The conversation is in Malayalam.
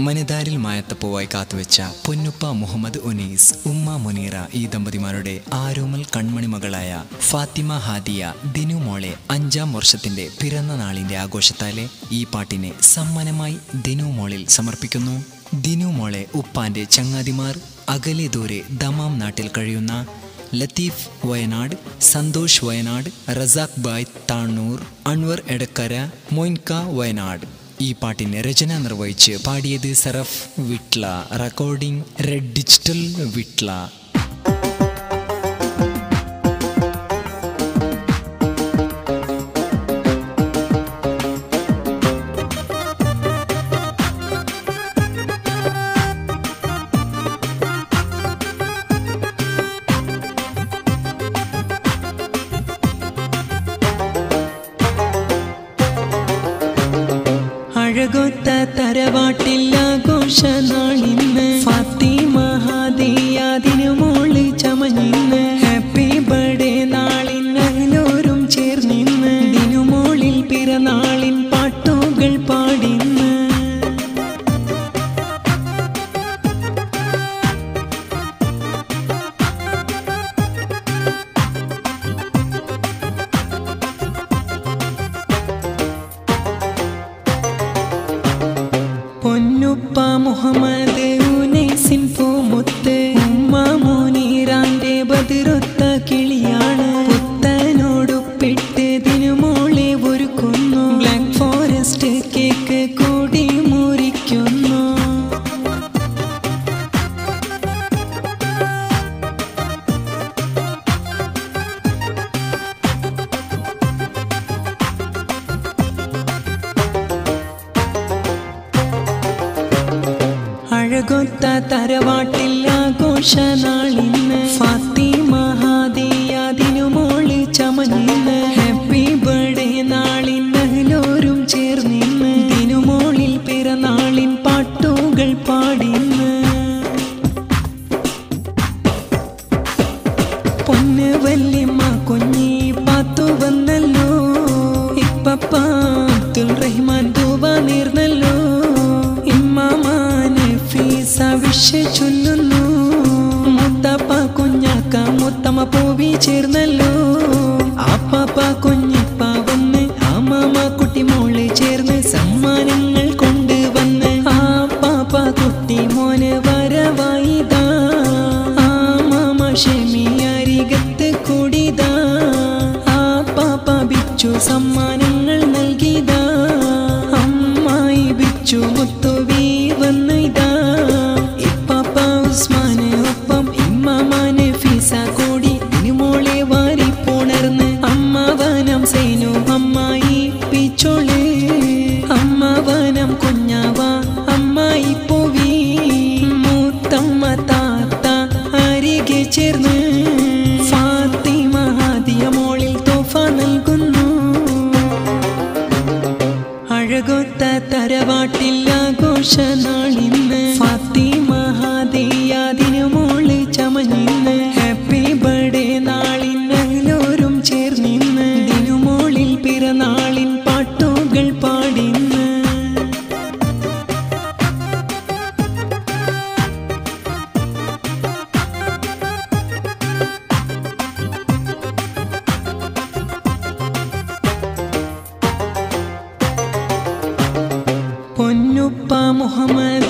മനതാരിൽ മായത്തപ്പൂവായി കാത്തുവെച്ച പൊന്നുപ്പ മുഹമ്മദ് ഉനീസ് ഉമ്മ മുനീറ ഈ ദമ്പതിമാരുടെ ആരോമൽ കൺമണി മകളായ ഫാത്തിമ ഹാദിയ ദിനു മോളെ അഞ്ചാം വർഷത്തിന്റെ പിറന്ന നാളിന്റെ ആഘോഷത്താലെ ഈ പാട്ടിനെ സമ്മാനമായി ദിനു മോളിൽ സമർപ്പിക്കുന്നു. ദിനു മോളെ ഉപ്പാന്റെ ചങ്ങാതിമാർ അകലെ ദൂരെ ദമാം നാട്ടിൽ കഴിയുന്ന ലത്തീഫ് വയനാട് സന്തോഷ് വയനാട് റസാഖ് ബായ് താണൂർ അൻവർ എടക്കര മൊയ്ൻക വയനാട്. ഈ പാട്ടിന് രചന നിർവഹിച്ച് പാടിയത് Saraf Vitla recording red digital Vitla അഴകൊത്ത തരവാട്ടില്ല ആഘോഷ നാളിന്ന്. ഫാത്തിമ മോളി ചമഞ്ഞിന്ന്. ഹാപ്പി ബർത്ത്ഡേ നാളിൻ എല്ലോരും ചേർന്നിന്ന്. ദിനുമോളിൽ പിറന്നാളിൻ പാട്ടുകൾ പാടിന്ന്. പൊന്നുപ്പ അഴകൊത്ത തരവാട്ടിൽ ആഘോഷ നാളിന്ന് ഫാത്തിമ ഹാദിയാതിനു മോളി ചമഞ്ഞിന്ന്. മുത്തപ്പ കുഞ്ഞാക്ക മുത്തമ്മ പൂവി ചേർന്നല്ലോ. അപ്പാപ്പ കുഞ്ഞിപ്പ ആഘോഷ പൊന്നുപ്പ